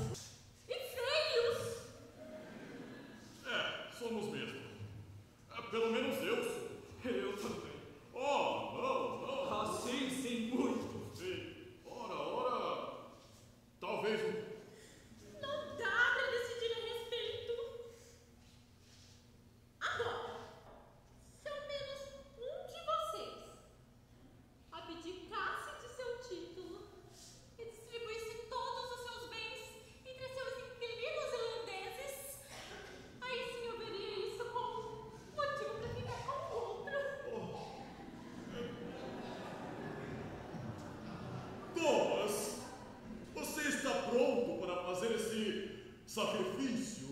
you. Encabeça